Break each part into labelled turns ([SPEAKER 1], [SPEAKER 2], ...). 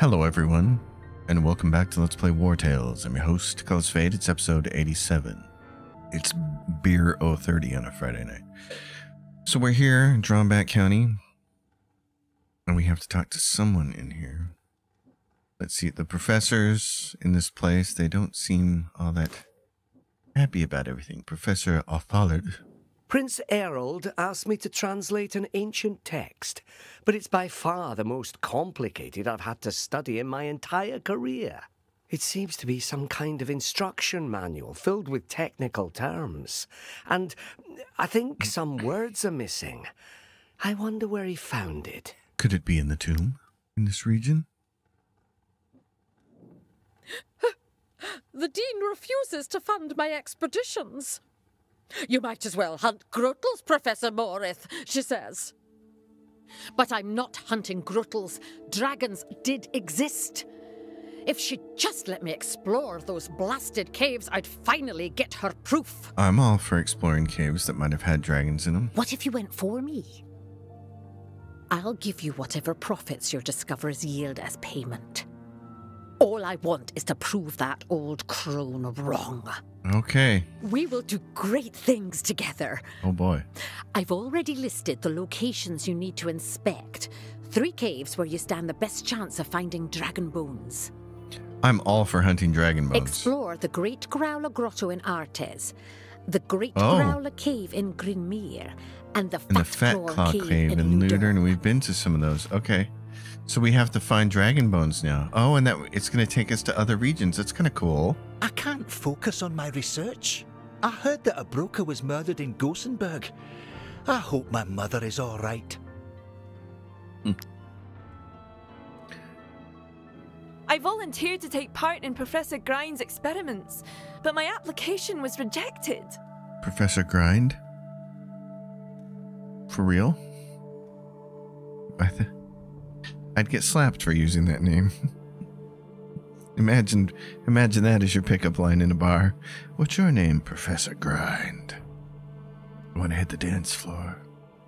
[SPEAKER 1] Hello everyone, and welcome back to Let's Play Wartales. I'm your host, ColorsFade. It's episode 87. It's beer 030 on a Friday night. So we're here in Drawback County, and we have to talk to someone in here. Let's see, the professors in this place, they don't seem all that happy about everything. Professor Othallard
[SPEAKER 2] Prince Erald asked me to translate an ancient text, but it's by far the most complicated I've had to study in my entire career. It seems to be some kind of instruction manual filled with technical terms, and I think some words are missing. I wonder where he found it.
[SPEAKER 1] Could it be in the tomb, in this region?
[SPEAKER 2] the Dean refuses to fund my expeditions. You might as well hunt Grottles, Professor Morith, she says. But I'm not hunting Grottles. Dragons did exist. If she'd just let me explore those blasted caves, I'd finally get her proof.
[SPEAKER 1] I'm all for exploring caves that might have had dragons in them.
[SPEAKER 2] What if you went for me? I'll give you whatever profits your discoveries yield as payment. All I want is to prove that old crone wrong. Okay. We will do great things together. Oh boy. I've already listed the locations you need to inspect. Three caves where you stand the best chance of finding dragon bones.
[SPEAKER 1] I'm all for hunting dragon bones.
[SPEAKER 2] Explore the Great Growler Grotto in Artes, the Great oh. Growler Cave in Grinmere, and the Fat, the Fat Claw, Claw Cave, Cave in, in Ludern.
[SPEAKER 1] We've been to some of those. Okay. So we have to find dragon bones now. Oh, and that it's going to take us to other regions. That's kind of cool.
[SPEAKER 2] I can't focus on my research. I heard that a broker was murdered in Gothenburg. I hope my mother is all right. Hmm. I volunteered to take part in Professor Grind's experiments, but my application was rejected.
[SPEAKER 1] Professor Grind? For real? I think. I'd get slapped for using that name. imagine, imagine that as your pickup line in a bar. What's your name, Professor Grind? Want to hit the dance floor?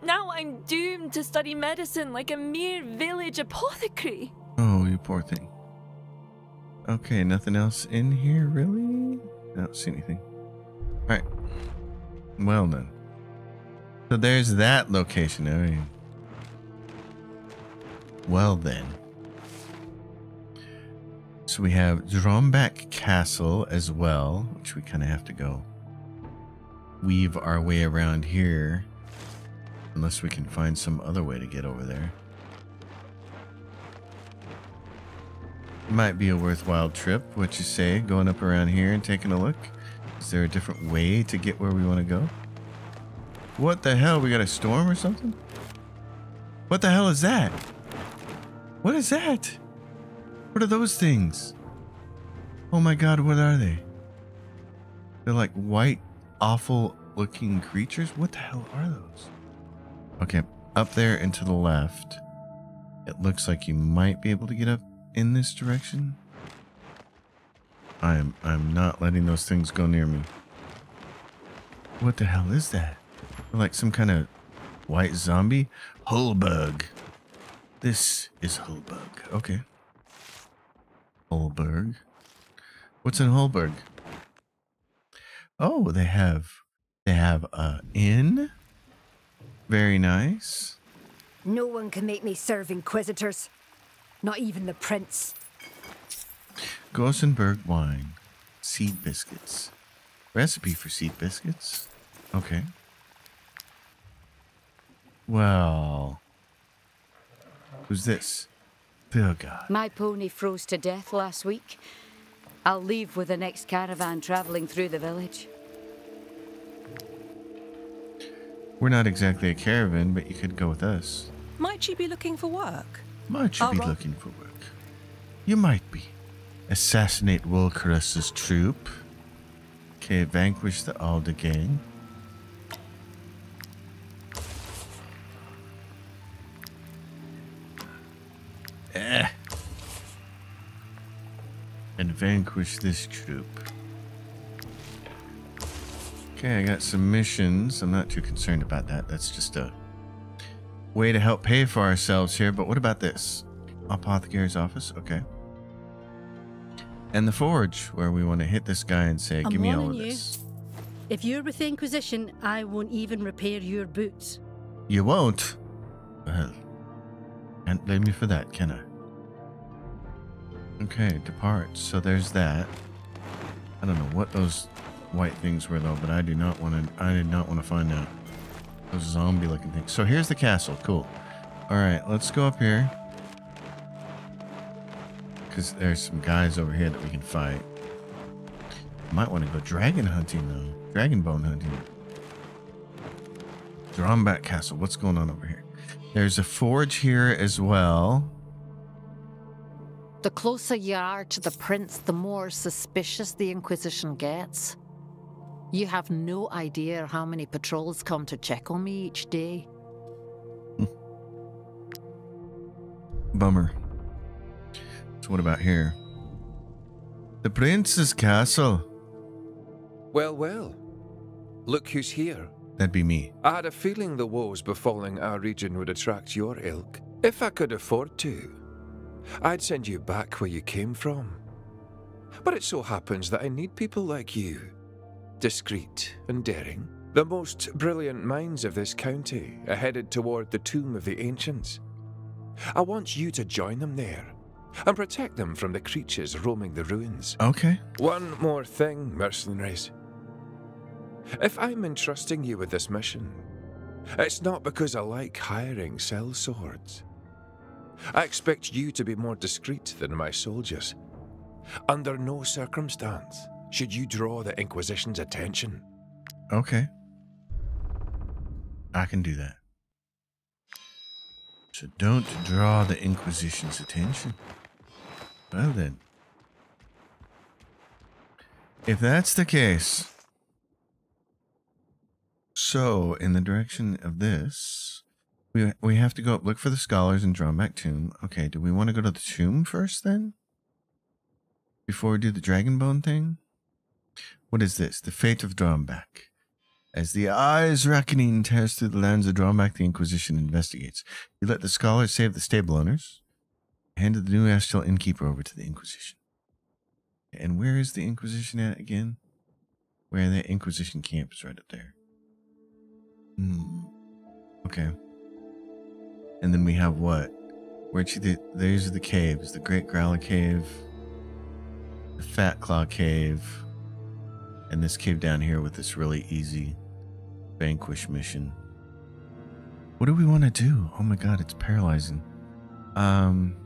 [SPEAKER 2] Now I'm doomed to study medicine like a mere village apothecary.
[SPEAKER 1] Oh, you poor thing. Okay, nothing else in here, really? I don't see anything. Alright. Well, then. So there's that location. I mean, well then. So we have Drumback Castle as well, which we kind of have to go weave our way around here. Unless we can find some other way to get over there. It might be a worthwhile trip, what you say, going up around here and taking a look. Is there a different way to get where we want to go? What the hell? We got a storm or something? What the hell is that? What is that? What are those things? Oh my god, what are they? They're like white, awful looking creatures? What the hell are those? Okay, up there and to the left. It looks like you might be able to get up in this direction. I am I'm not letting those things go near me. What the hell is that? Like some kind of white zombie? Hullbug. This is Holberg. Okay. Holberg. What's in Holberg? Oh, they have they have a inn. Very nice.
[SPEAKER 2] No one can make me serve inquisitors. Not even the prince.
[SPEAKER 1] Gossenberg wine. Seed biscuits. Recipe for seed biscuits. Okay. Well, Who's this? Dear God.
[SPEAKER 2] My pony froze to death last week. I'll leave with the next caravan traveling through the village.
[SPEAKER 1] We're not exactly a caravan, but you could go with us.
[SPEAKER 2] Might you be looking for work? Might you Our be looking
[SPEAKER 1] for work? You might be. Assassinate Wolcarus's troop. Okay, vanquish the Alder gang. and vanquish this troop. Okay, I got some missions. I'm not too concerned about that. That's just a way to help pay for ourselves here. But what about this? Apothecary's office? Okay. And the forge, where we want to hit this guy and say, give I'm me all of you.
[SPEAKER 2] this. If you're with the Inquisition, I won't even repair your boots.
[SPEAKER 1] You won't? Well, can't blame you for that, can I? Okay, depart. So there's that. I don't know what those white things were though, but I do not want to. I did not want to find out those zombie-looking things. So here's the castle. Cool. All right, let's go up here because there's some guys over here that we can fight. Might want to go dragon hunting though. Dragon bone hunting. Drombat Castle. What's going on over here? There's a forge here as well.
[SPEAKER 2] The closer you are to the prince, the more suspicious the Inquisition gets. You have no idea how many patrols come to check on me each day. Hmm.
[SPEAKER 1] Bummer. So, what about here? The prince's castle. Well, well. Look who's here. That'd be me. I had a feeling the woes befalling our region would attract your ilk, if I could afford to. I'd send you back where you came from. But it so happens that I need people like you. Discreet and daring. The most brilliant minds of this county are headed toward the tomb of the ancients. I want you to join them there and
[SPEAKER 2] protect them from the creatures roaming the ruins. Okay. One more thing, mercenaries.
[SPEAKER 1] If I'm entrusting you with this mission, it's not because I like hiring sell swords. I expect you to be more discreet than my soldiers. Under no circumstance should you draw the Inquisition's attention. Okay. I can do that. So don't draw the Inquisition's attention. Well then. If that's the case. So, in the direction of this. We we have to go up, look for the scholars and Dromback tomb. Okay, do we want to go to the tomb first then? Before we do the dragon bone thing? What is this? The fate of Dromback. As the eye's reckoning tears through the lands of Dromback, the Inquisition investigates. He let the scholars save the stable owners, handed the new Ashtel innkeeper over to the Inquisition. And where is the Inquisition at again? Where that Inquisition camp is right up there. Hmm. Okay. And then we have what? Where the, those are the caves: the Great Growler Cave, the Fat Claw Cave, and this cave down here with this really easy vanquish mission. What do we want to do? Oh my god, it's paralyzing. Um,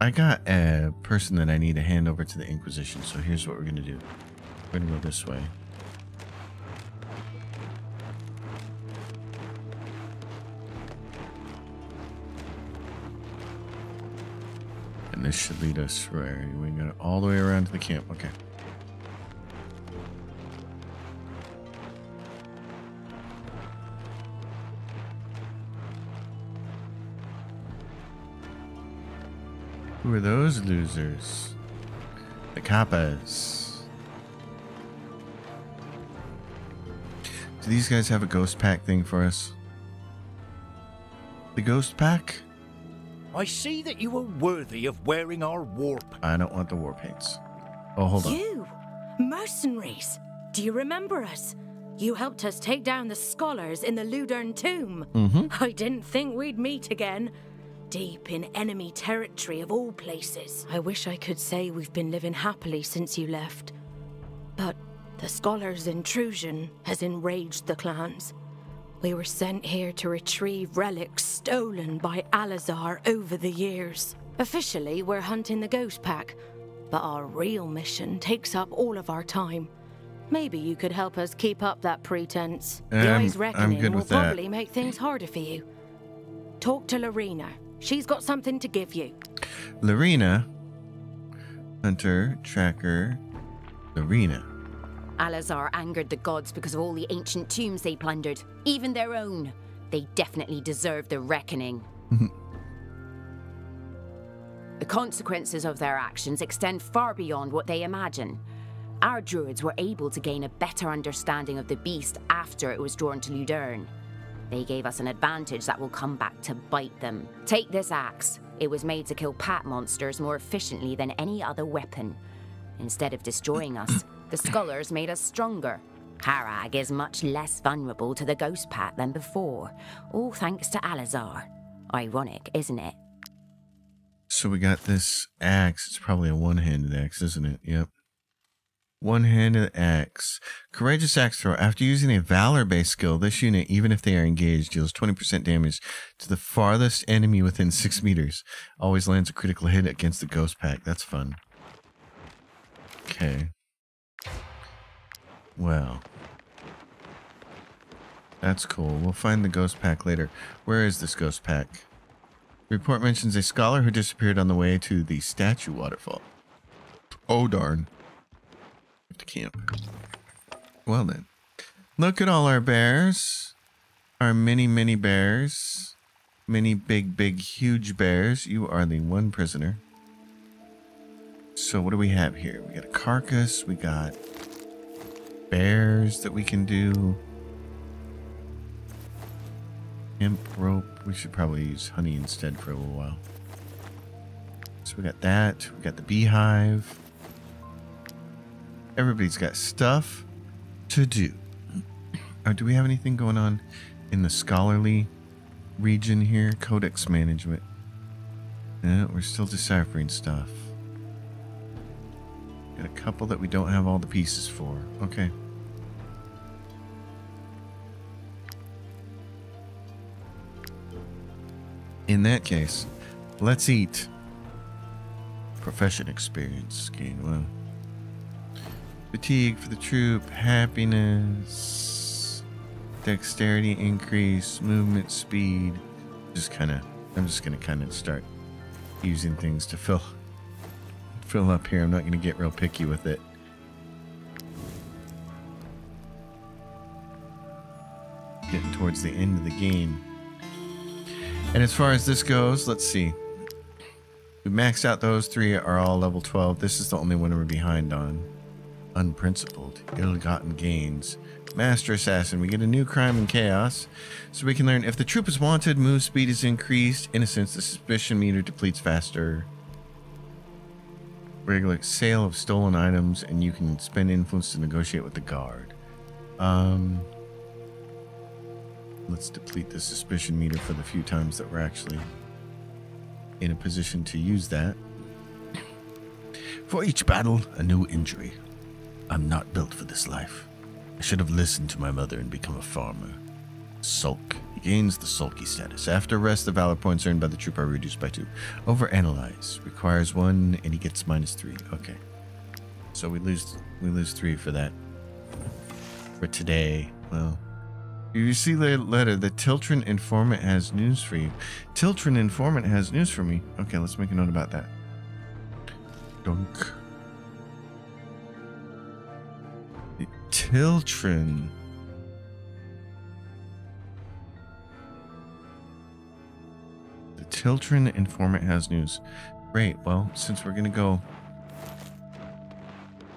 [SPEAKER 1] I got a person that I need to hand over to the Inquisition, so here's what we're gonna do. We're gonna go this way. this should lead us right. We got it all the way around to the camp. Okay. Who are those losers? The Kappas. Do these guys have a ghost pack thing for us? The ghost pack?
[SPEAKER 2] I see that you are worthy of wearing our warp.
[SPEAKER 1] I don't want the war paints. Oh, hold on.
[SPEAKER 2] You? Mercenaries? Do you remember us? You helped us take down the scholars in the Ludern tomb. Mm-hmm. I didn't think we'd meet again. Deep in enemy territory of all places. I wish I could say we've been living happily since you left. But the scholars' intrusion has enraged the clans. We were sent here to retrieve relics stolen by Alazar over the years. Officially, we're hunting the ghost pack, but our real mission takes up all of our time. Maybe you could help us keep up that pretense. Um, the Eyes Reckoning will probably that. make things harder for you. Talk to Lorena. She's got something to give you.
[SPEAKER 1] Lorena. Hunter, tracker, Lorena.
[SPEAKER 2] Alazar angered the gods because of all the ancient tombs they plundered, even their own. They definitely deserve the reckoning. the consequences of their actions extend far beyond what they imagine. Our druids were able to gain a better understanding of the beast after it was drawn to Ludern. They gave us an advantage that will come back to bite them. Take this axe. It was made to kill pat monsters more efficiently than any other weapon. Instead of destroying us, The scholars made us stronger. Harag is much less vulnerable to the ghost pack than before, all thanks to Alizar. Ironic, isn't it?
[SPEAKER 1] So we got this axe. It's probably a one-handed axe, isn't it? Yep. One-handed axe. Courageous axe throw. After using a valor-based skill, this unit, even if they are engaged, deals 20% damage to the farthest enemy within 6 meters. Always lands a critical hit against the ghost pack. That's fun. Okay. Well. That's cool. We'll find the ghost pack later. Where is this ghost pack? The report mentions a scholar who disappeared on the way to the statue waterfall. Oh, darn. To camp. Well, then. Look at all our bears. Our many, many bears. Many big, big, huge bears. You are the one prisoner. So what do we have here? We got a carcass. We got bears that we can do. hemp rope. We should probably use honey instead for a little while. So we got that. We got the beehive. Everybody's got stuff to do. Oh, do we have anything going on in the scholarly region here? Codex management. Yeah, we're still deciphering stuff. Got a couple that we don't have all the pieces for. Okay. In that case, let's eat. Profession experience gain Well, Fatigue for the troop, happiness, dexterity increase, movement speed. Just kind of, I'm just going to kind of start using things to fill fill up here. I'm not going to get real picky with it. Getting towards the end of the game. And as far as this goes, let's see. We maxed out those three are all level 12. This is the only one we're behind on. Unprincipled, ill-gotten gains. Master Assassin, we get a new crime and chaos. So we can learn if the troop is wanted, move speed is increased, innocence, the suspicion meter depletes faster regular sale of stolen items, and you can spend influence to negotiate with the guard. Um, let's deplete the suspicion meter for the few times that we're actually in a position to use that. For each battle, a new injury. I'm not built for this life. I should have listened to my mother and become a farmer. Sulk gains the sulky status. After rest, the valor points earned by the troop are reduced by two. Overanalyze requires one, and he gets minus three. Okay, so we lose we lose three for that. For today, well, you see the letter. The Tiltren informant has news for you. Tiltren informant has news for me. Okay, let's make a note about that. Dunk. Tiltren Tiltren informant has news. Great. Well, since we're going to go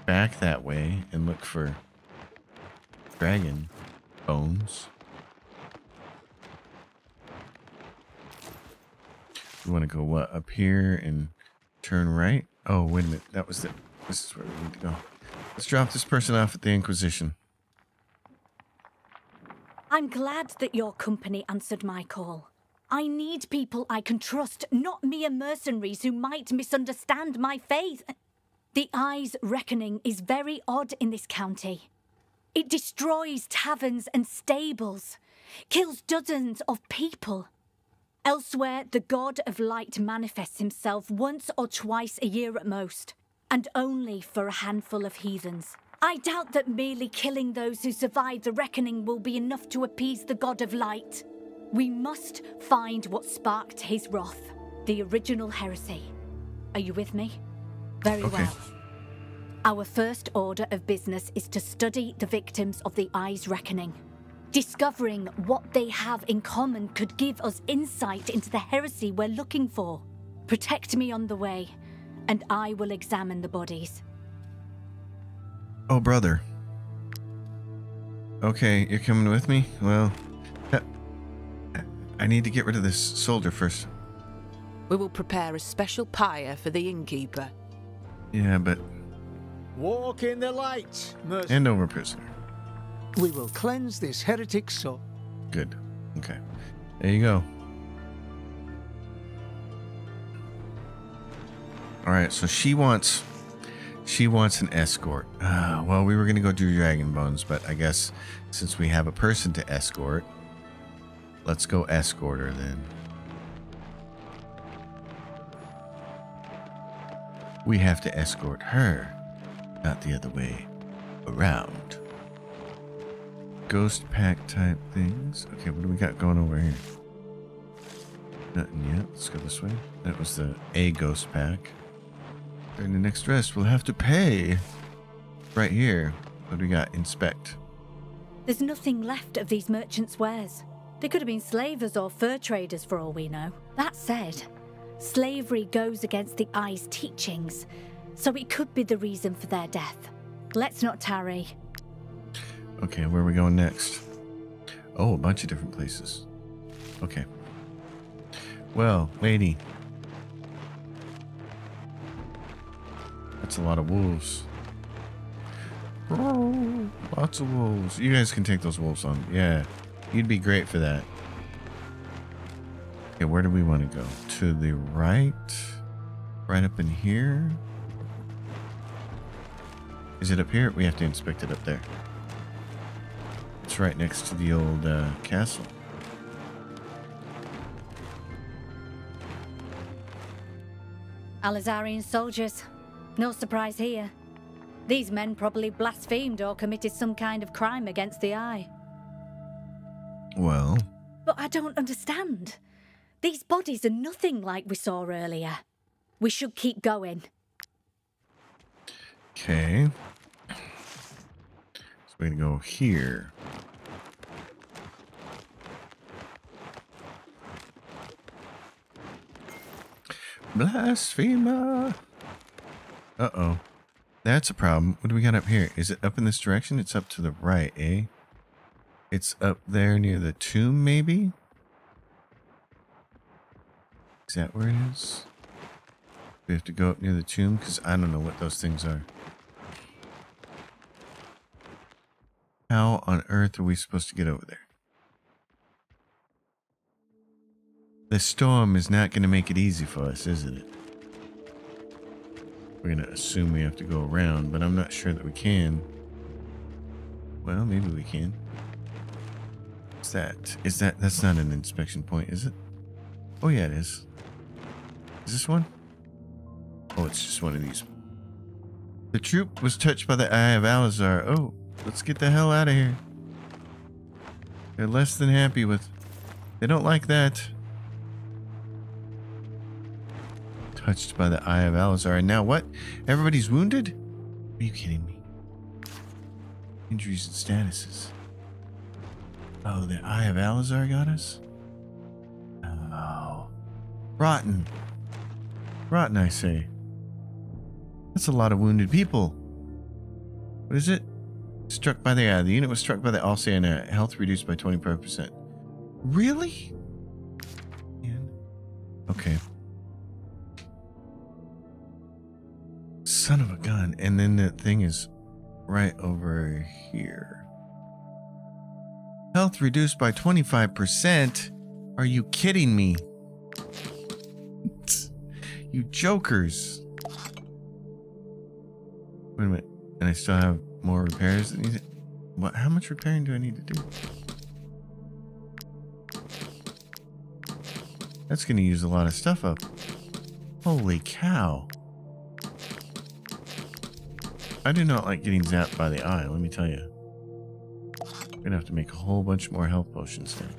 [SPEAKER 1] back that way and look for dragon bones. We want to go what up here and turn right. Oh, wait a minute. That was it. This is where we need to go. Let's drop this person off at the Inquisition.
[SPEAKER 2] I'm glad that your company answered my call. I need people I can trust, not mere mercenaries who might misunderstand my faith. The Eye's reckoning is very odd in this county. It destroys taverns and stables, kills dozens of people. Elsewhere, the God of Light manifests himself once or twice a year at most, and only for a handful of heathens. I doubt that merely killing those who survive the reckoning will be enough to appease the God of Light. We must find what sparked his wrath, the original heresy. Are you with me? Very okay. well. Our first order of business is to study the victims of the Eye's Reckoning. Discovering what they have in common could give us insight into the heresy we're looking for. Protect me on the way, and I will examine the bodies.
[SPEAKER 1] Oh, brother. Okay, you're coming with me? Well, I need to get rid of this soldier first.
[SPEAKER 2] We will prepare a special pyre for the innkeeper. Yeah, but... Walk in the light, mercy. Hand over prisoner. We will cleanse this heretic soul.
[SPEAKER 1] Good. Okay. There you go. All right, so she wants... She wants an escort. Uh, well, we were going to go do dragon bones, but I guess since we have a person to escort, Let's go escort her then. We have to escort her, not the other way around. Ghost pack type things. Okay, what do we got going over here? Nothing yet. Let's go this way. That was the A ghost pack. During the next rest, we'll have to pay. Right here. What do we got? Inspect.
[SPEAKER 2] There's nothing left of these merchants' wares. They could have been slavers or fur traders for all we know. That said, slavery goes against the eye's teachings, so it could be the reason for their death. Let's not tarry.
[SPEAKER 1] Okay, where are we going next? Oh, a bunch of different places. Okay. Well, lady. That's a lot of wolves. lots of wolves. You guys can take those wolves on. Yeah. You'd be great for that. Okay, where do we want to go? To the right? Right up in here? Is it up here? We have to inspect it up there. It's right next to the old uh, castle.
[SPEAKER 2] Alizarian soldiers. No surprise here. These men probably blasphemed or committed some kind of crime against the Eye. Well. But I don't understand. These bodies are nothing like we saw earlier. We should keep going.
[SPEAKER 1] Okay. So we're going to go here. Blasphemer! Uh-oh. That's a problem. What do we got up here? Is it up in this direction? It's up to the right, eh? It's up there near the tomb, maybe? Is that where it is? We have to go up near the tomb? Because I don't know what those things are. How on earth are we supposed to get over there? The storm is not going to make it easy for us, isn't it? We're going to assume we have to go around, but I'm not sure that we can. Well, maybe we can. What's that? Is that... That's not an inspection point, is it? Oh, yeah, it is. Is this one? Oh, it's just one of these. The troop was touched by the eye of Alizar. Oh, let's get the hell out of here. They're less than happy with... They don't like that. Touched by the eye of Alizar. And now what? Everybody's wounded? Are you kidding me? Injuries and statuses. Oh, the Eye of Alizar goddess. Oh. Rotten. Rotten, I say. That's a lot of wounded people. What is it? Struck by the eye. The unit was struck by the Alcyon uh, health reduced by 25%. Really? Man. Okay. Son of a gun. And then that thing is right over here. Health reduced by 25%? Are you kidding me? you jokers. Wait a minute. And I still have more repairs. What? How much repairing do I need to do? That's going to use a lot of stuff up. Holy cow. I do not like getting zapped by the eye, let me tell you gonna have to make a whole bunch more health potions then.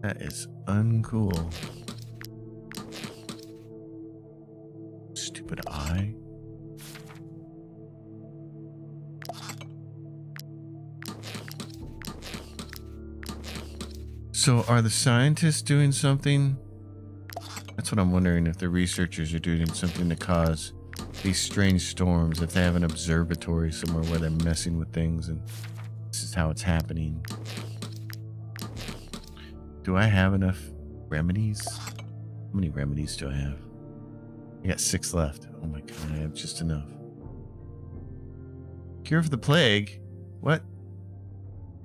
[SPEAKER 1] That is uncool. Stupid eye. So are the scientists doing something? That's what I'm wondering if the researchers are doing something to cause these strange storms, if they have an observatory somewhere where they're messing with things and this is how it's happening. Do I have enough remedies? How many remedies do I have? I got six left. Oh my god, I have just enough. Cure for the plague? What?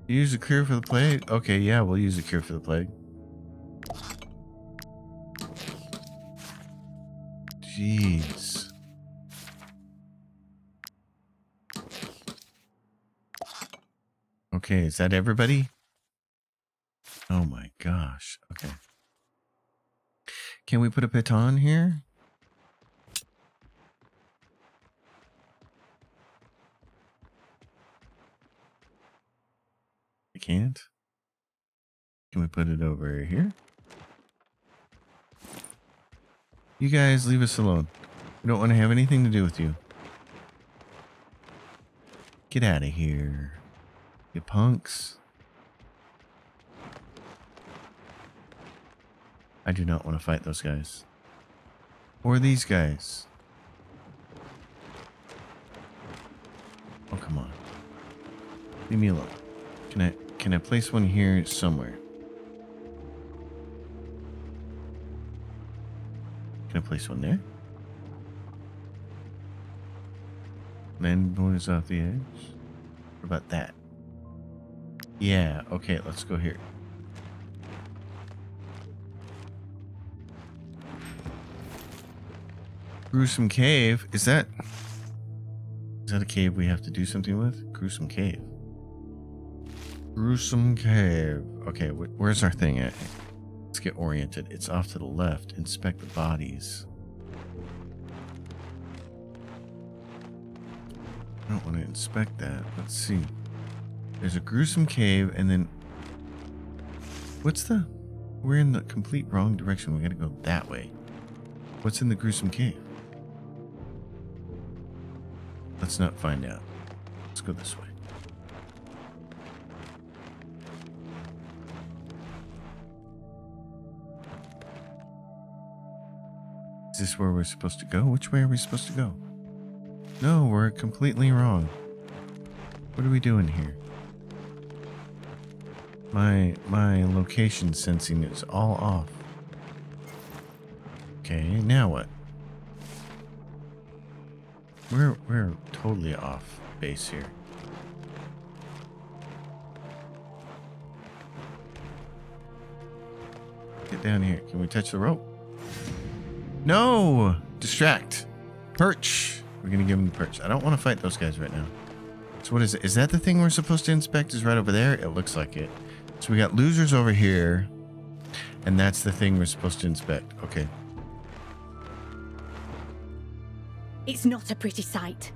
[SPEAKER 1] use a cure for the plague? Okay, yeah, we'll use a cure for the plague. Jeez. Okay, is that everybody? Oh my gosh. Okay. Can we put a baton here? I can't. Can we put it over here? You guys leave us alone. We don't want to have anything to do with you. Get out of here. You punks. I do not want to fight those guys. Or these guys. Oh, come on. Leave me alone. Can I, can I place one here somewhere? Can I place one there? Land boys off the edge. What about that? Yeah, okay, let's go here. Gruesome Cave? Is that... Is that a cave we have to do something with? Gruesome Cave. Gruesome Cave. Okay, wh where's our thing at? Let's get oriented. It's off to the left. Inspect the bodies. I don't want to inspect that. Let's see. There's a gruesome cave, and then... What's the... We're in the complete wrong direction. We gotta go that way. What's in the gruesome cave? Let's not find out. Let's go this way. Is this where we're supposed to go? Which way are we supposed to go? No, we're completely wrong. What are we doing here? My, my location sensing is all off. Okay, now what? We're, we're totally off base here. Get down here. Can we touch the rope? No! Distract. Perch. We're going to give him the perch. I don't want to fight those guys right now. So what is it? Is that the thing we're supposed to inspect is right over there? It looks like it. So we got losers over here. And that's the thing we're supposed to inspect. Okay.
[SPEAKER 2] It's not a pretty sight.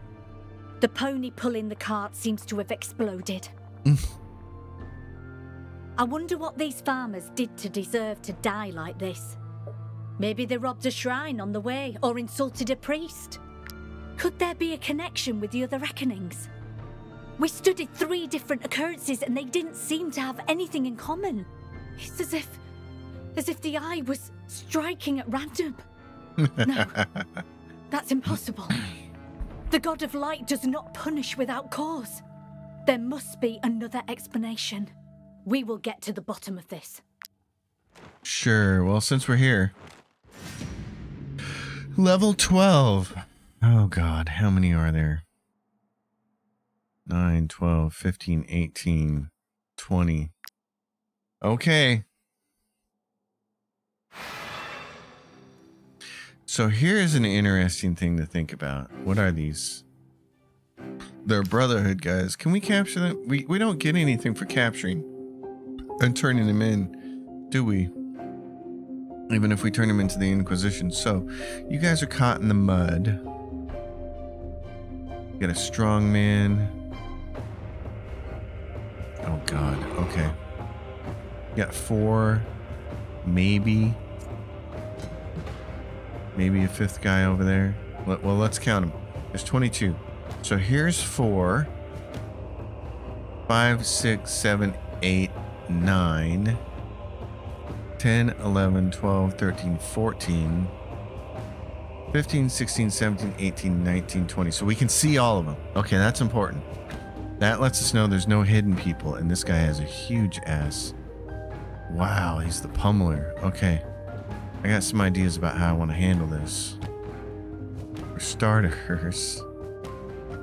[SPEAKER 2] The pony pulling the cart seems to have exploded. I wonder what these farmers did to deserve to die like this. Maybe they robbed a shrine on the way or insulted a priest. Could there be a connection with the other reckonings? We studied three different occurrences and they didn't seem to have anything in common. It's as if. as if the eye was striking at random. no. That's impossible. The god of light does not punish without cause. There must be another explanation. We will get to the bottom of this.
[SPEAKER 1] Sure. Well, since we're here. Level 12. Oh, God. How many are there? 9, 12, 15, 18, 20. Okay. So here's an interesting thing to think about. What are these? They're Brotherhood guys. Can we capture them? We, we don't get anything for capturing and turning them in, do we? Even if we turn them into the Inquisition. So you guys are caught in the mud. Get a strong man. Oh god, okay. Got four, maybe, maybe a fifth guy over there. Well, let's count them. There's 22. So here's four, five, six, seven, eight, nine, ten, eleven, twelve, thirteen, fourteen, fifteen, sixteen, seventeen, eighteen, nineteen, twenty. 10, 11, 12, 13, 14, 15, 16, 17, 18, 19, 20. So we can see all of them. Okay, that's important. That lets us know there's no hidden people, and this guy has a huge ass. Wow, he's the pummeler. Okay. I got some ideas about how I want to handle this. For starters, I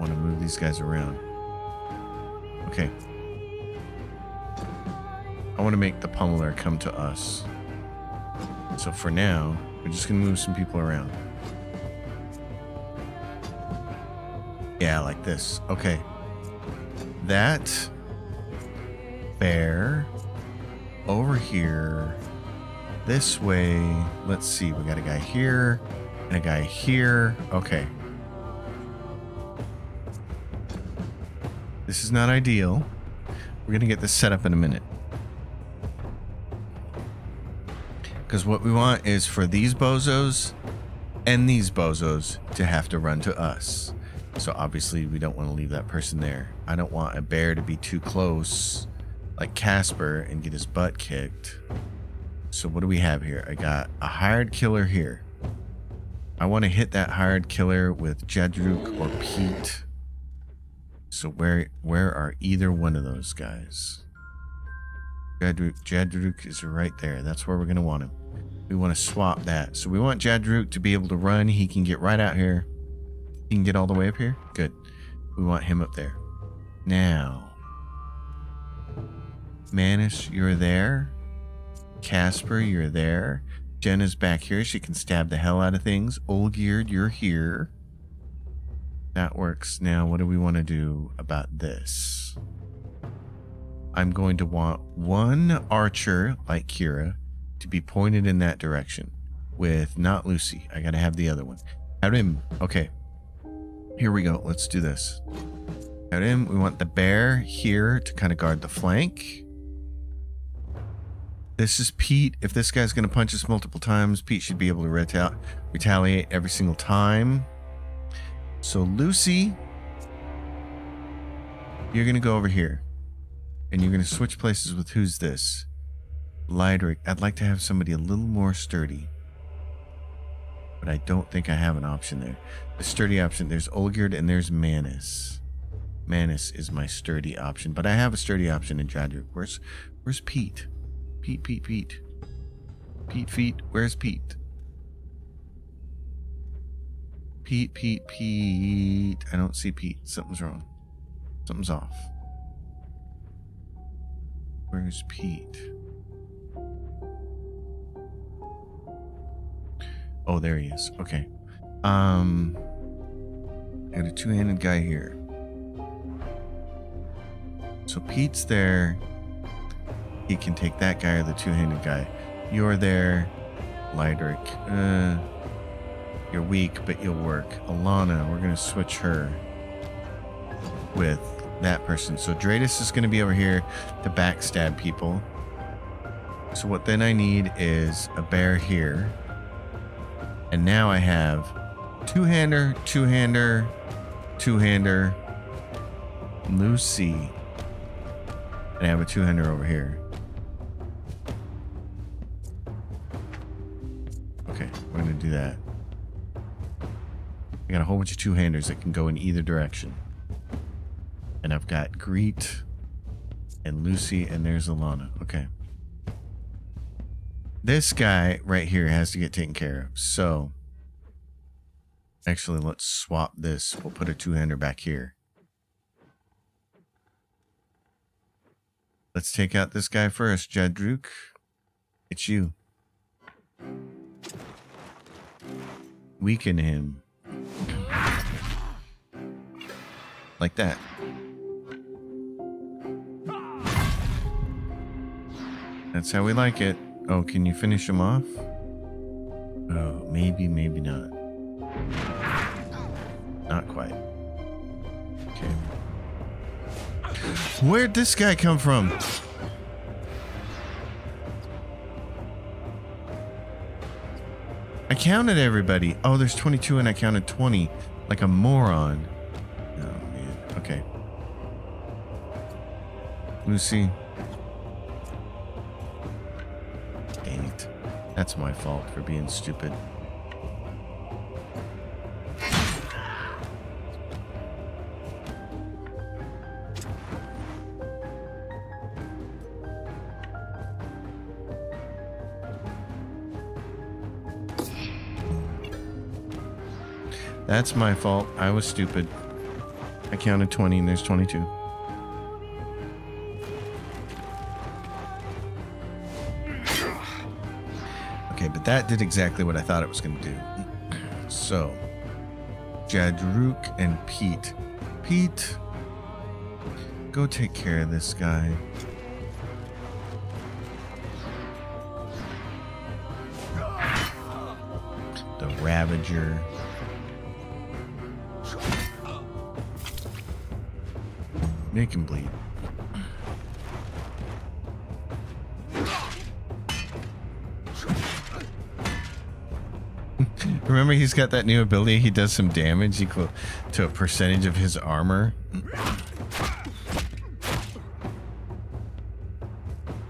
[SPEAKER 1] want to move these guys around. Okay. I want to make the pummeler come to us. So for now, we're just going to move some people around. Yeah, like this. Okay. That. Bear. Over here. This way. Let's see. We got a guy here and a guy here. Okay. This is not ideal. We're going to get this set up in a minute. Because what we want is for these bozos and these bozos to have to run to us. So obviously we don't want to leave that person there. I don't want a bear to be too close like Casper and get his butt kicked. So what do we have here? I got a hired killer here. I want to hit that hired killer with Jedruk or Pete. So where where are either one of those guys? Jedruk, Jadruk is right there. That's where we're going to want him. We want to swap that. So we want Jadruk to be able to run. He can get right out here. He can get all the way up here? Good. We want him up there. Now. Manish, you're there. Casper, you're there. Jenna's back here. She can stab the hell out of things. Geared, you're here. That works. Now, what do we want to do about this? I'm going to want one archer, like Kira, to be pointed in that direction with not Lucy. I got to have the other one. Have him. Okay. Here we go. Let's do this. Out in. We want the bear here to kind of guard the flank. This is Pete. If this guy's going to punch us multiple times, Pete should be able to retaliate every single time. So Lucy, you're going to go over here. And you're going to switch places with who's this? Lydric. I'd like to have somebody a little more sturdy but I don't think I have an option there. The sturdy option, there's Olgird and there's Manus. Manus is my sturdy option, but I have a sturdy option in Jadric. Where's, where's Pete? Pete, Pete, Pete. Pete, feet. where's Pete? Pete, Pete, Pete. I don't see Pete. Something's wrong. Something's off. Where's Pete? Oh, there he is. Okay. Um, I got a two-handed guy here. So Pete's there. He can take that guy or the two-handed guy. You're there, Lydric. Uh, you're weak, but you'll work. Alana, we're gonna switch her with that person. So Dratus is gonna be over here to backstab people. So what then I need is a bear here. And now I have two-hander, two-hander, two-hander, Lucy. And I have a two-hander over here. Okay, we're gonna do that. I got a whole bunch of two-handers that can go in either direction. And I've got Greet and Lucy, and there's Alana. Okay this guy right here has to get taken care of. So actually, let's swap this. We'll put a two-hander back here. Let's take out this guy first, Jadruk. It's you. Weaken him. Like that. That's how we like it. Oh, can you finish him off? Oh, maybe, maybe not. Not quite. Okay. Where'd this guy come from? I counted everybody. Oh, there's 22 and I counted 20. Like a moron. Oh, man. Okay. Lucy. That's my fault for being stupid. That's my fault. I was stupid. I counted 20 and there's 22. That did exactly what I thought it was going to do. So, Jadruk and Pete. Pete, go take care of this guy. The Ravager. Make him bleed. remember he's got that new ability. He does some damage equal to a percentage of his armor.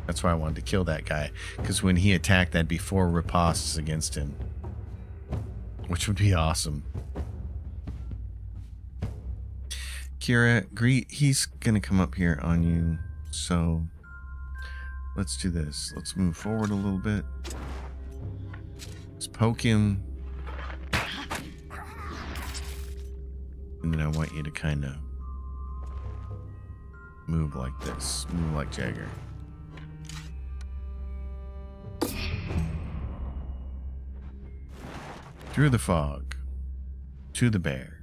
[SPEAKER 1] That's why I wanted to kill that guy. Because when he attacked, that'd be four ripostes against him. Which would be awesome. Kira, greet. He's going to come up here on you. So let's do this. Let's move forward a little bit. Let's poke him. and then I want you to kind of move like this, move like Jagger. Through the fog, to the bear.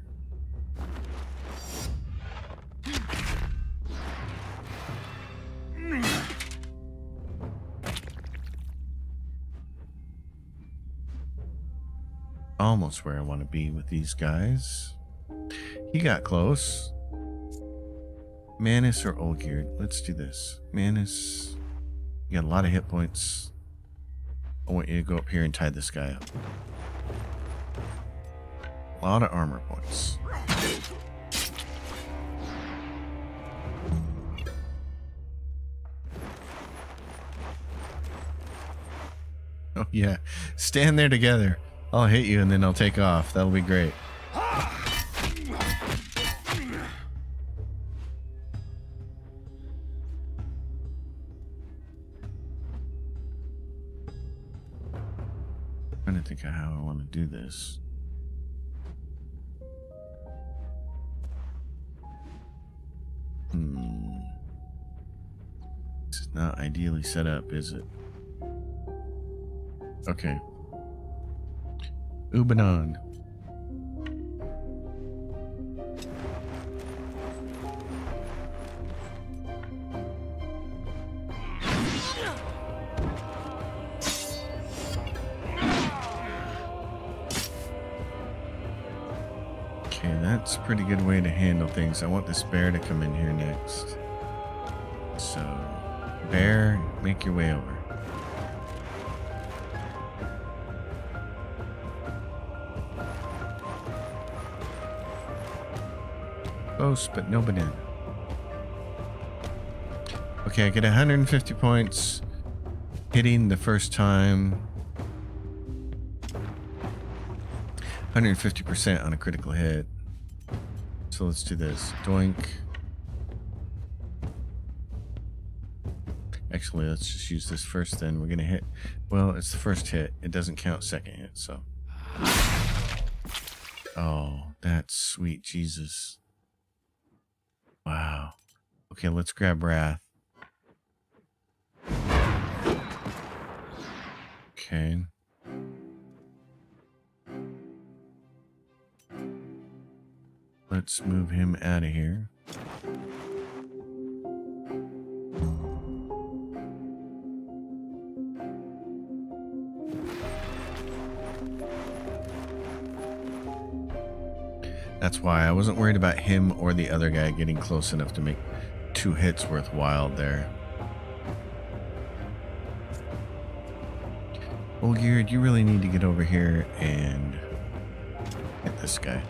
[SPEAKER 1] almost where I want to be with these guys. He got close. Manus or Olgierd? Let's do this. Manus. You got a lot of hit points. I want you to go up here and tie this guy up. A lot of armor points. Oh yeah, stand there together. I'll hit you and then I'll take off. That'll be great. ideally set up, is it? Okay. Ubanon. Okay, that's a pretty good way to handle things. I want this bear to come in here next there, make your way over. Close, but no banana. Okay, I get 150 points hitting the first time. 150% on a critical hit. So let's do this. Doink. Actually, let's just use this first then. We're going to hit... Well, it's the first hit. It doesn't count second hit, so... Oh, that's sweet. Jesus. Wow. Okay, let's grab Wrath. Okay. Let's move him out of here. That's why I wasn't worried about him or the other guy getting close enough to make two hits worthwhile there. gear, you really need to get over here and hit this guy.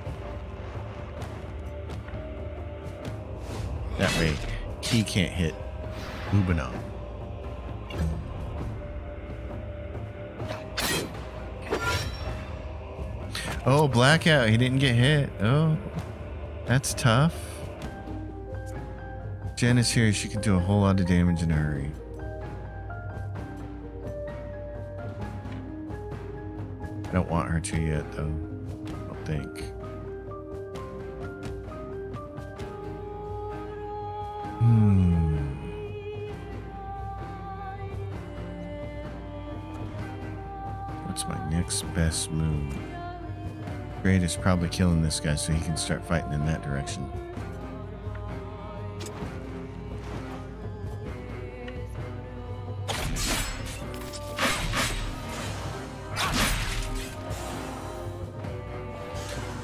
[SPEAKER 1] That way, he can't hit Lubinov. Oh, blackout. He didn't get hit. Oh, that's tough. Jen is here. She can do a whole lot of damage in a hurry. I don't want her to yet, though. I don't think. Hmm. What's my next best move? upgrade is probably killing this guy so he can start fighting in that direction.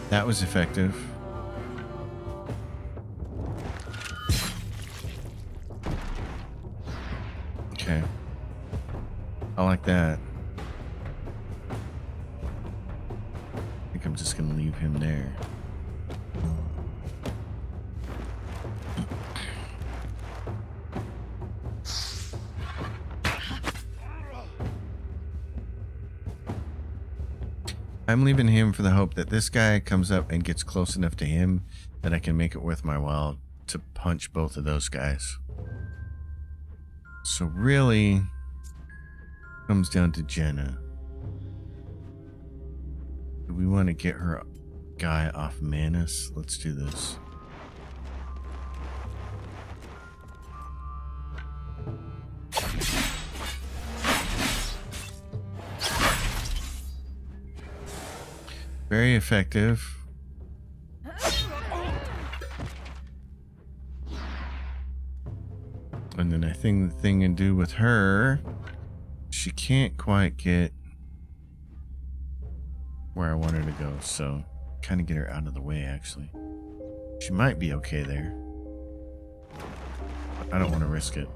[SPEAKER 1] That was effective. Okay. I like that. leave him there. I'm leaving him for the hope that this guy comes up and gets close enough to him that I can make it worth my while to punch both of those guys. So really comes down to Jenna. Do we want to get her guy off Manus. Let's do this. Very effective. And then I think the thing to do with her, she can't quite get where I want her to go, so kind of get her out of the way, actually. She might be okay there. I don't want to risk it.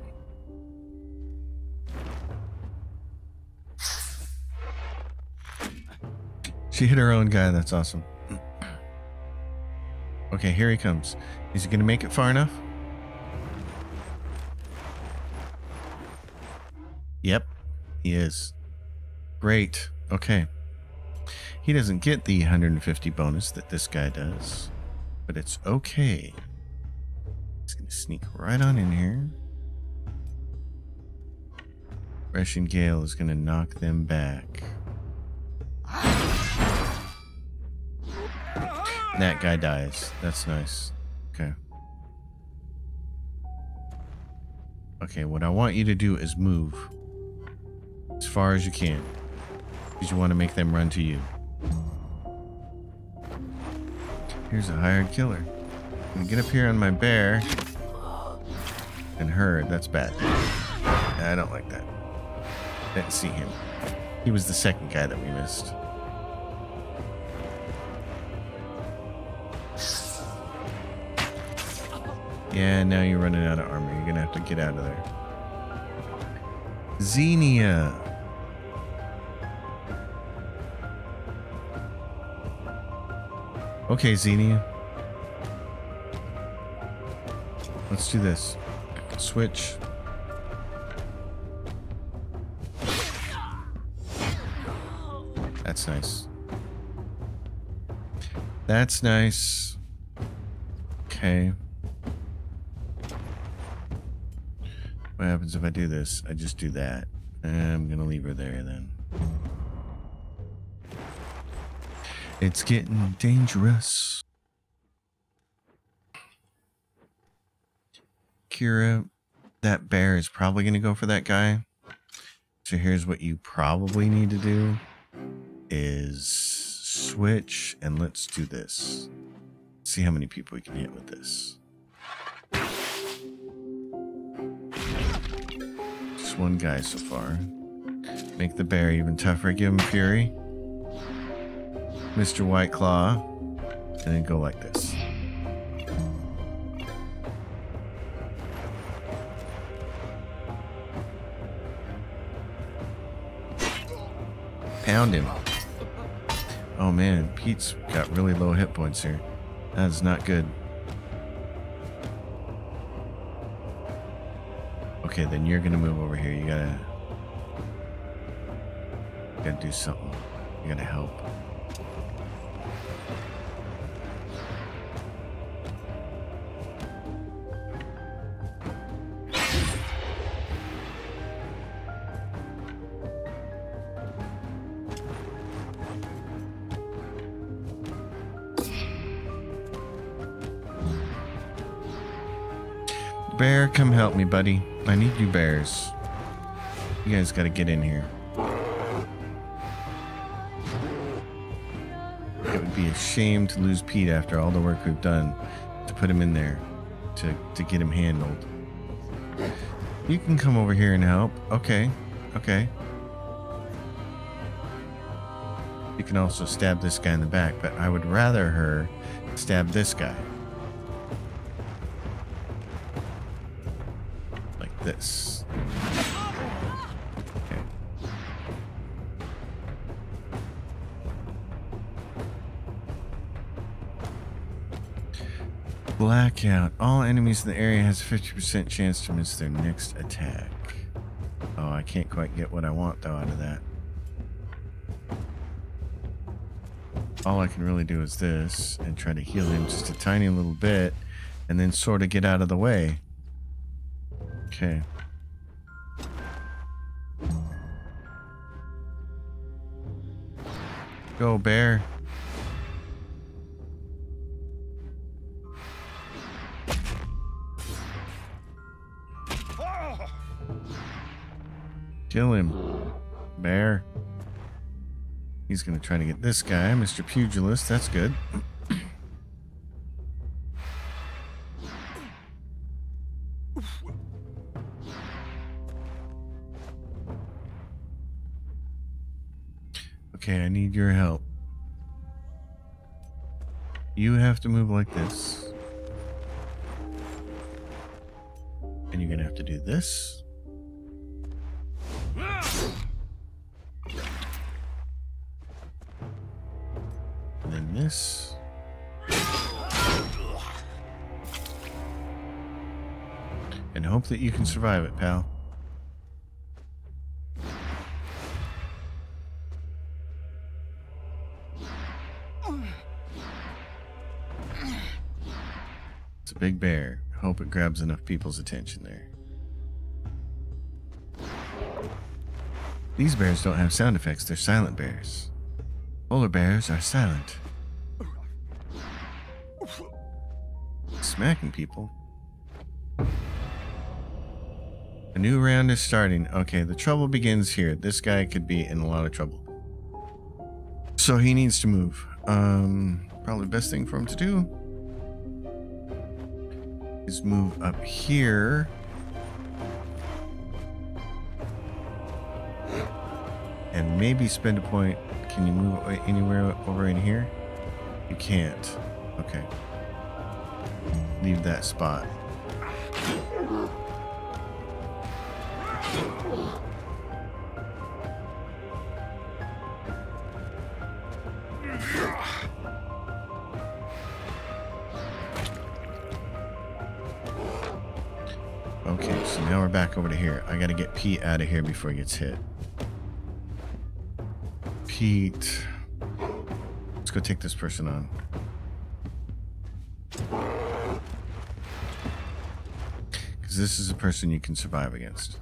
[SPEAKER 1] She hit her own guy. That's awesome. Okay, here he comes. Is he going to make it far enough? Yep, he is. Great. Okay. He doesn't get the 150 bonus that this guy does, but it's okay. He's going to sneak right on in here. Fresh and Gale is going to knock them back. That guy dies. That's nice. Okay. Okay, what I want you to do is move as far as you can. Because you want to make them run to you. Here's a hired killer. And get up here on my bear. And herd. That's bad. I don't like that. Didn't see him. He was the second guy that we missed. Yeah, now you're running out of armor. You're gonna have to get out of there. Xenia. Okay, Xenia. Let's do this. Switch. That's nice. That's nice. Okay. What happens if I do this? I just do that. I'm gonna leave her there then. It's getting dangerous. Kira, that bear is probably going to go for that guy. So here's what you probably need to do is switch and let's do this. See how many people we can hit with this. Just one guy so far. Make the bear even tougher. Give him fury. Mr. Claw, and then go like this. Pound him. Oh man, Pete's got really low hit points here. That is not good. Okay, then you're gonna move over here. You gotta, you gotta do something. You gotta help. come help me, buddy. I need you bears. You guys gotta get in here. It would be a shame to lose Pete after all the work we've done to put him in there, to, to get him handled. You can come over here and help. Okay, okay. You can also stab this guy in the back, but I would rather her stab this guy. out. All enemies in the area has a 50% chance to miss their next attack. Oh, I can't quite get what I want, though, out of that. All I can really do is this and try to heal him just a tiny little bit and then sort of get out of the way. Okay. Go, bear. Kill him. Bear. He's going to try to get this guy, Mr. Pugilist. That's good. Okay, I need your help. You have to move like this. And you're going to have to do this. this. And hope that you can survive it, pal. It's a big bear. Hope it grabs enough people's attention there. These bears don't have sound effects, they're silent bears. Polar bears are silent. smacking people. A new round is starting. Okay, the trouble begins here. This guy could be in a lot of trouble. So he needs to move. Um, probably best thing for him to do is move up here. And maybe spend a point. Can you move anywhere over in here? You can't. Okay leave that spot. Okay, so now we're back over to here. I gotta get Pete out of here before he gets hit. Pete. Let's go take this person on. Because this is a person you can survive against.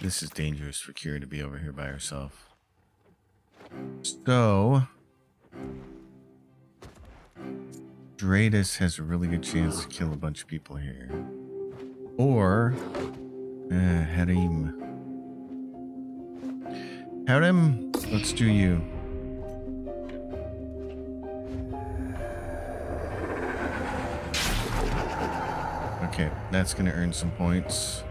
[SPEAKER 1] This is dangerous for Kira to be over here by herself. So... Dratus has a really good chance to kill a bunch of people here. Or uh, Harim. Harim, let's do you. Okay, that's going to earn some points.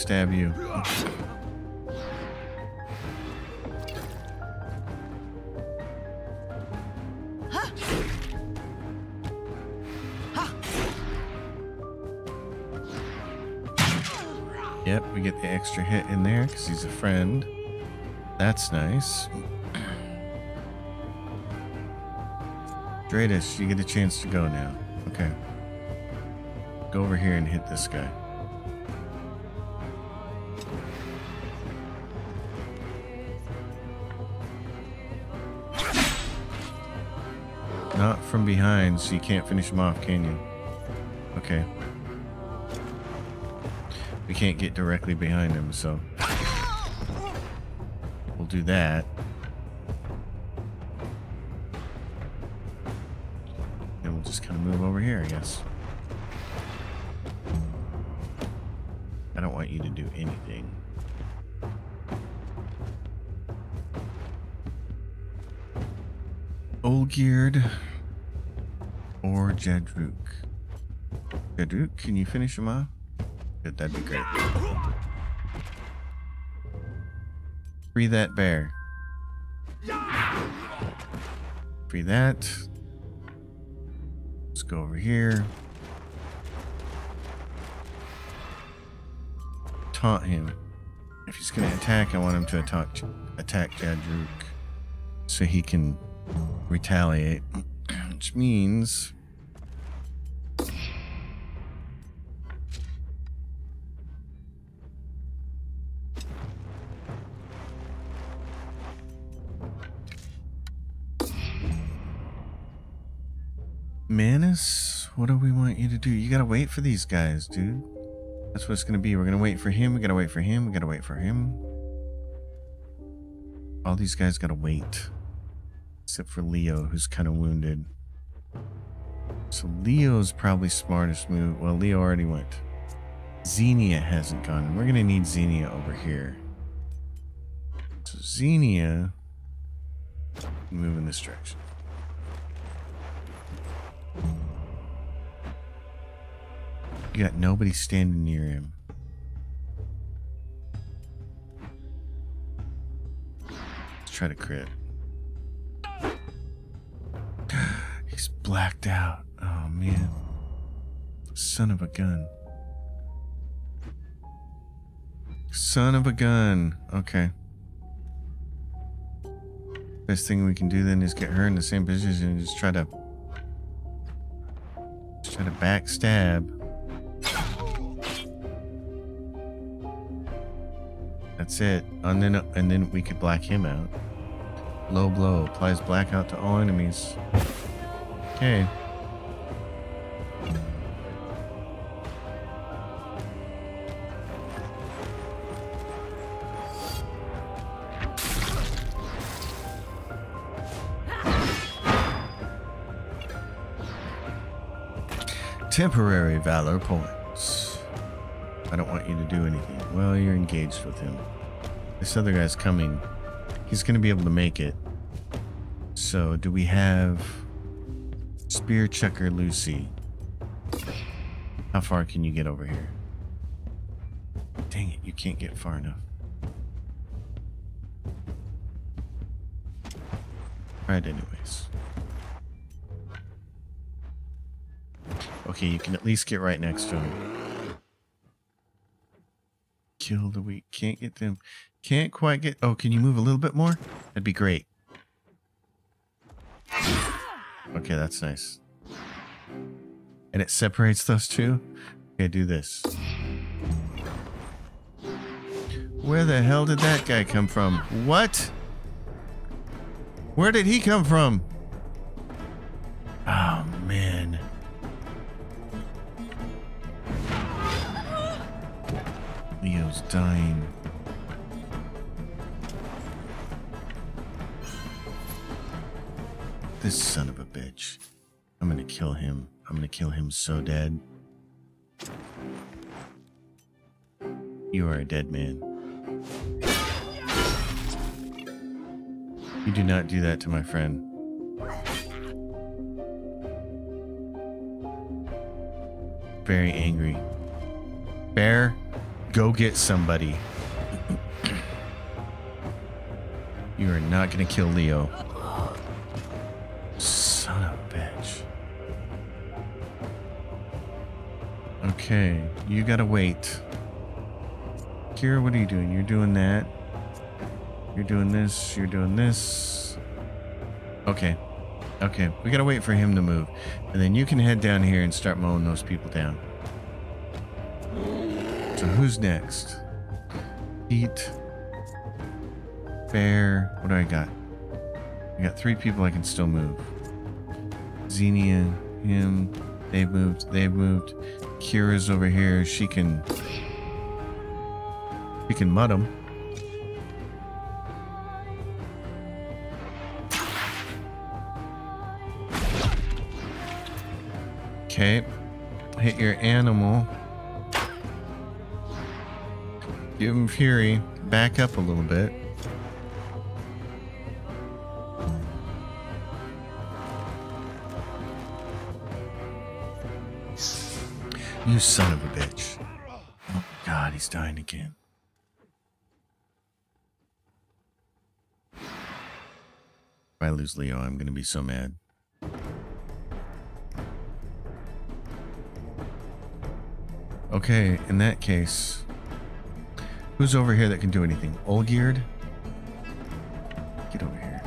[SPEAKER 1] stab you. Yep, we get the extra hit in there because he's a friend. That's nice. Dratus, you get a chance to go now. Okay. Go over here and hit this guy. from behind, so you can't finish him off, can you? Okay. We can't get directly behind him, so... We'll do that. And we'll just kind of move over here, I guess. I don't want you to do anything. Olgierd or Jadruk. Jadruk, can you finish him off? Good, that'd be great. Free that bear. Free that. Let's go over here. Taunt him. If he's going to attack, I want him to attack attack Jadruk so he can retaliate which means... Manus, what do we want you to do? You gotta wait for these guys, dude. That's what it's gonna be. We're gonna wait for him, we gotta wait for him, we gotta wait for him. All these guys gotta wait. Except for Leo, who's kind of wounded. So Leo's probably smartest move. Well, Leo already went. Xenia hasn't gone. We're going to need Xenia over here. So Xenia, move in this direction. You got nobody standing near him. Let's try to crit. He's blacked out man. Son of a gun. Son of a gun. Okay. Best thing we can do then is get her in the same position and just try to... Just try to backstab. That's it. And then, and then we could black him out. Low blow applies blackout to all enemies. Okay. temporary valor points. I don't want you to do anything. Well, you're engaged with him. This other guy's coming. He's going to be able to make it. So, do we have Spear Checker Lucy? How far can you get over here? Dang it, you can't get far enough. Alright, anyways. Okay, you can at least get right next to him. Kill the weak. Can't get them. Can't quite get... Oh, can you move a little bit more? That'd be great. Okay, that's nice. And it separates those two? Okay, do this. Where the hell did that guy come from? What? Where did he come from? Oh, man. was dying. This son of a bitch. I'm gonna kill him. I'm gonna kill him so dead. You are a dead man. You do not do that to my friend. Very angry. Bear, Go get somebody. you are not going to kill Leo. Son of a bitch. Okay, you gotta wait. Kira, what are you doing? You're doing that. You're doing this. You're doing this. Okay. Okay, we gotta wait for him to move. And then you can head down here and start mowing those people down. So who's next? Eat. Fair. What do I got? I got three people I can still move. Xenia, him, they moved, they moved. Kira's over here. She can... She can mud them. Okay. Hit your animal. Give him Fury. Back up a little bit. You son of a bitch. Oh, God, he's dying again. If I lose Leo, I'm going to be so mad. Okay, in that case... Who's over here that can do anything? geared, Get over here.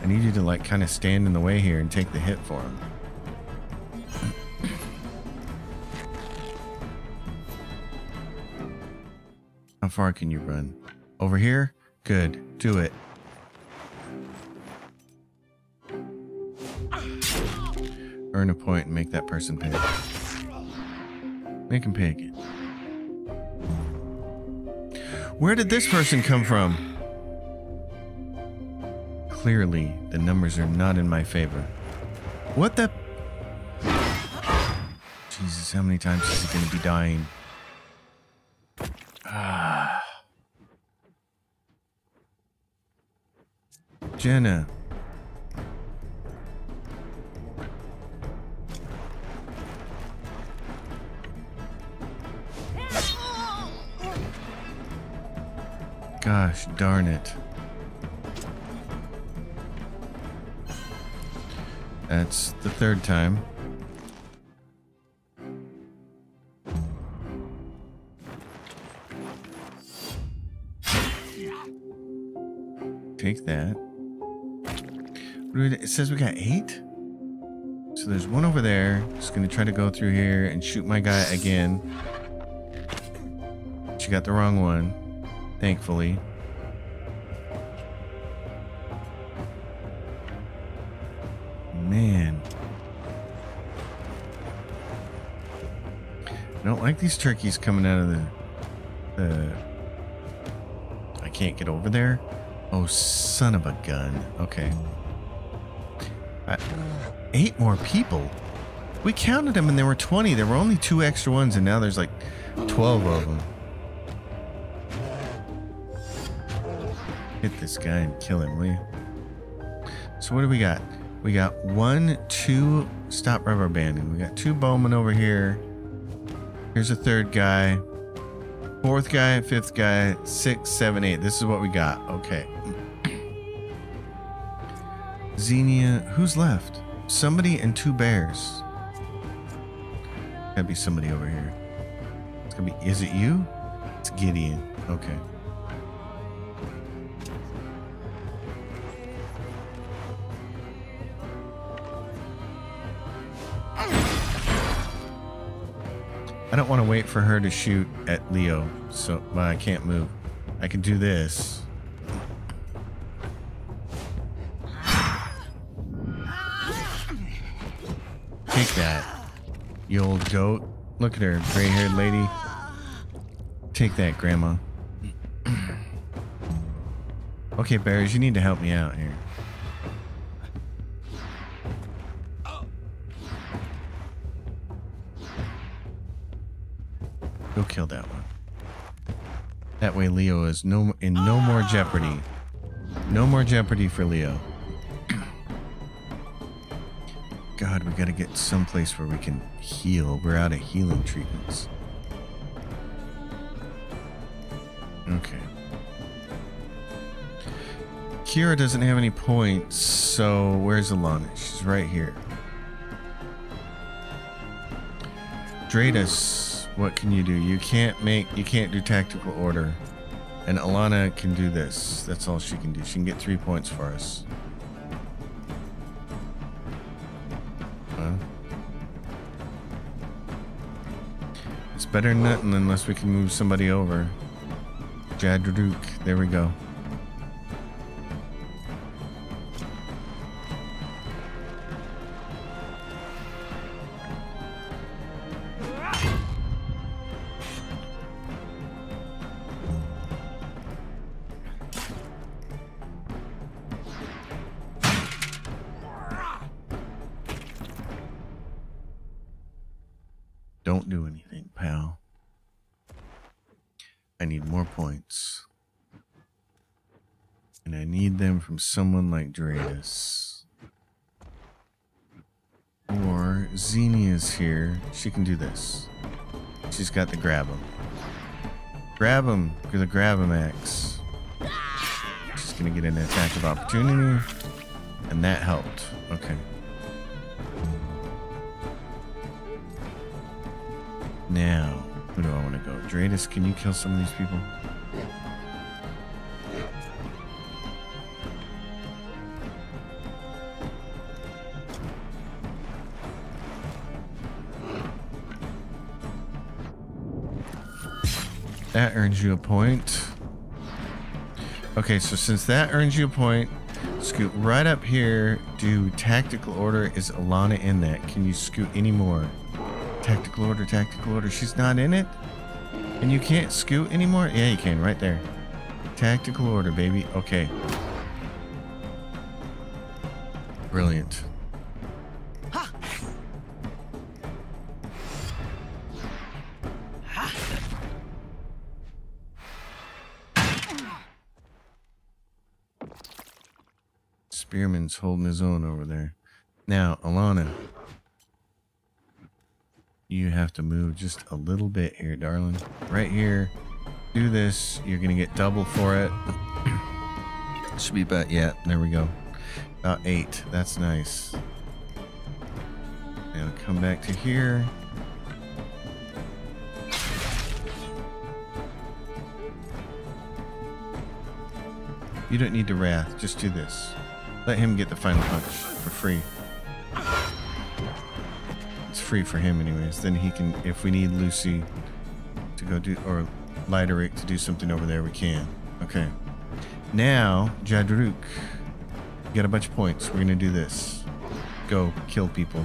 [SPEAKER 1] I need you to like kind of stand in the way here and take the hit for him. How far can you run? Over here? Good. Do it. Earn a point and make that person pay. Make him pay it. Where did this person come from? Clearly, the numbers are not in my favor. What the? Jesus, how many times is he going to be dying? Ah. Jenna. Gosh darn it. That's the third time. Take that. It says we got eight? So there's one over there. Just going to try to go through here and shoot my guy again. She got the wrong one. Thankfully. Man. I don't like these turkeys coming out of the... the I can't get over there? Oh, son of a gun. Okay. I, eight more people? We counted them and there were 20. There were only two extra ones and now there's like 12 of them. Hit this guy and kill him, will you? So what do we got? We got one, two stop rubber banding. We got two bowmen over here. Here's a third guy. Fourth guy, fifth guy, six, seven, eight. This is what we got. Okay. Xenia, who's left? Somebody and two bears. Gotta be somebody over here. It's gonna be, is it you? It's Gideon. Okay. wait for her to shoot at Leo. So well, I can't move. I can do this. Take that, you old goat. Look at her, gray-haired lady. Take that, Grandma. okay, Bears, you need to help me out here. kill that one. That way Leo is no in no more jeopardy. No more jeopardy for Leo. God, we gotta get someplace where we can heal. We're out of healing treatments. Okay. Kira doesn't have any points, so where's Alana? She's right here. Dratus what can you do? You can't make, you can't do tactical order. And Alana can do this. That's all she can do. She can get three points for us. Huh? It's better than nothing unless we can move somebody over. Jadruk, There we go. from someone like Dratus. Or Xenia's here. She can do this. She's got the grab him. Grab him. Gonna grab him axe. She's gonna get an attack of opportunity. And that helped. Okay. Now, who do I want to go? Dratus, can you kill some of these people? That earns you a point. Okay, so since that earns you a point, scoot right up here. Do tactical order. Is Alana in that? Can you scoot any more? Tactical order, tactical order. She's not in it? And you can't scoot anymore? Yeah, you can. Right there. Tactical order, baby. Okay. Brilliant. Spearman's holding his own over there. Now, Alana, you have to move just a little bit here, darling. Right here. Do this. You're going to get double for it. Should be about, yeah, there we go. About eight. That's nice. Now come back to here. You don't need to wrath, just do this. Let him get the final punch for free. It's free for him anyways. Then he can, if we need Lucy to go do, or Liderick to do something over there, we can. Okay. Now, Jadruk. Got a bunch of points. We're going to do this. Go kill people.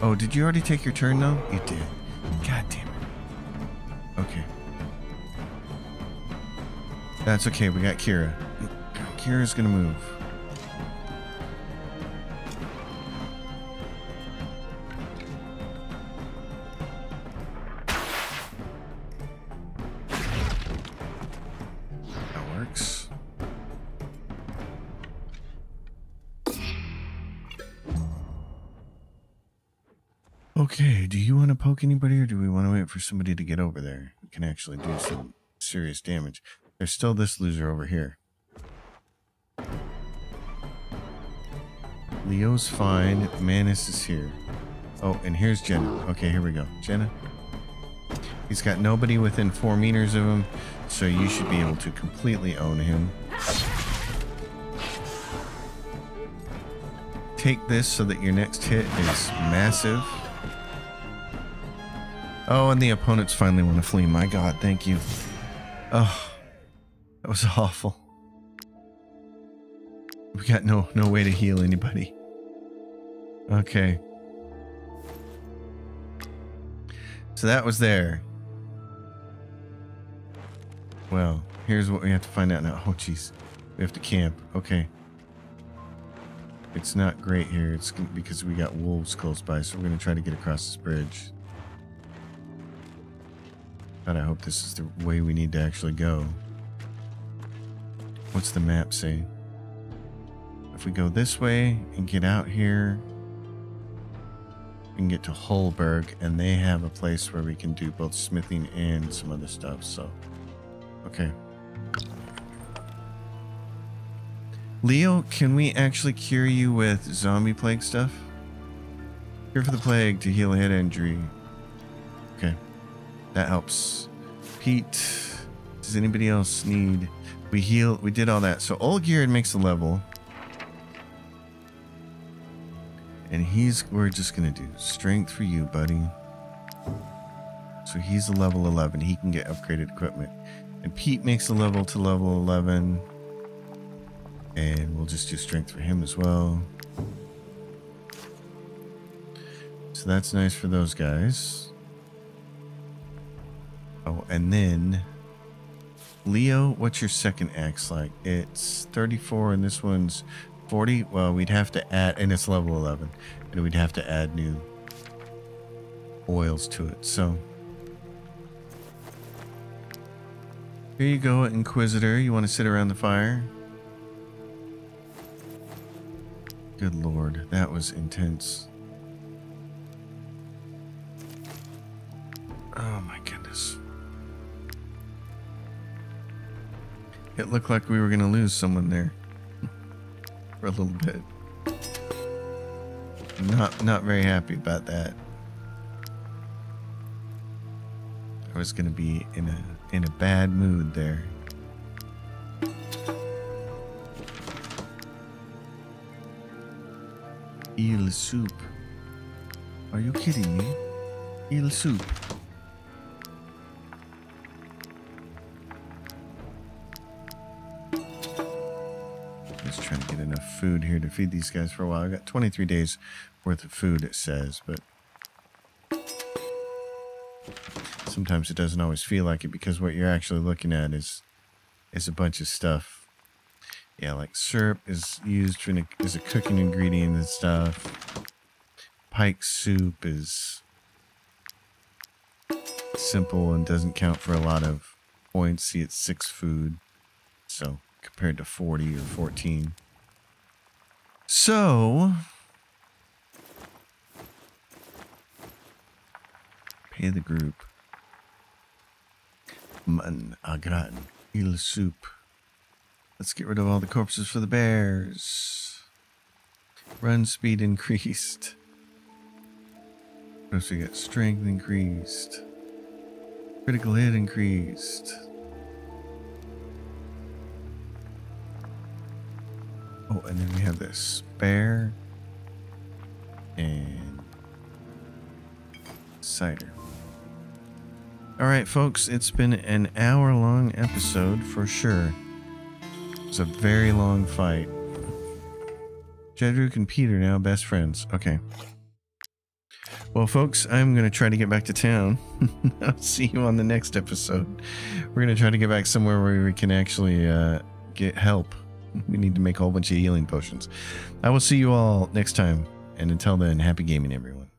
[SPEAKER 1] Oh, did you already take your turn though? You did. God damn it. Okay. That's okay. We got Kira. Kira's going to move. anybody or do we want to wait for somebody to get over there? We can actually do some serious damage. There's still this loser over here. Leo's fine. Manus is here. Oh, and here's Jenna. Okay, here we go. Jenna. He's got nobody within four meters of him, so you should be able to completely own him. Take this so that your next hit is massive. Oh, and the opponents finally want to flee. My god, thank you. Oh, that was awful. We got no no way to heal anybody. Okay. So that was there. Well, here's what we have to find out now. Oh, jeez. We have to camp. Okay. It's not great here. It's because we got wolves close by, so we're going to try to get across this bridge. But I hope this is the way we need to actually go. What's the map say? If we go this way and get out here, we can get to Holberg, and they have a place where we can do both smithing and some other stuff, so... Okay. Leo, can we actually cure you with zombie plague stuff? Cure for the plague to heal a head injury. That helps. Pete, does anybody else need... We heal, we did all that. So Geared makes a level. And he's, we're just going to do strength for you, buddy. So he's a level 11. He can get upgraded equipment. And Pete makes a level to level 11. And we'll just do strength for him as well. So that's nice for those guys. Oh, and then Leo, what's your second axe like? It's 34 and this one's 40. Well, we'd have to add, and it's level 11, and we'd have to add new oils to it. So here you go, Inquisitor. You want to sit around the fire? Good Lord, that was intense. Oh my It looked like we were going to lose someone there for a little bit. Not not very happy about that. I was going to be in a in a bad mood there. Eel soup. Are you kidding me? Eel soup. food here to feed these guys for a while. I got 23 days worth of food, it says, but sometimes it doesn't always feel like it because what you're actually looking at is is a bunch of stuff. Yeah, like syrup is used for an, a cooking ingredient and stuff. Pike soup is simple and doesn't count for a lot of points. See, it's six food, so compared to 40 or 14. So, pay the group. Man agran il soup. Let's get rid of all the corpses for the bears. Run speed increased. What else we got? Strength increased. Critical hit increased. Oh, and then we have the spare and cider. All right, folks, it's been an hour long episode for sure. It's a very long fight. Jadruk and Peter now best friends. Okay. Well, folks, I'm going to try to get back to town. I'll see you on the next episode. We're going to try to get back somewhere where we can actually uh, get help we need to make a whole bunch of healing potions. I will see you all next time. And until then, happy gaming, everyone.